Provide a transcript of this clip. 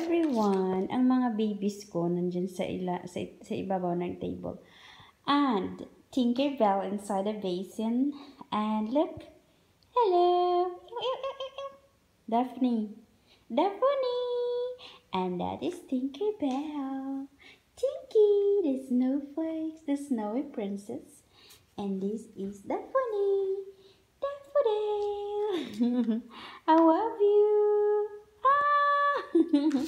everyone. Ang mga babies ko nandyan sa, ila, sa, sa ibabaw ng table. And Tinkerbell inside a basin. And look. Hello. Daphne. Daphne. And that is Tinkerbell. Tinky, the snowflakes, the snowy princess. And this is Daphne. Daffodil. I love you. Ah!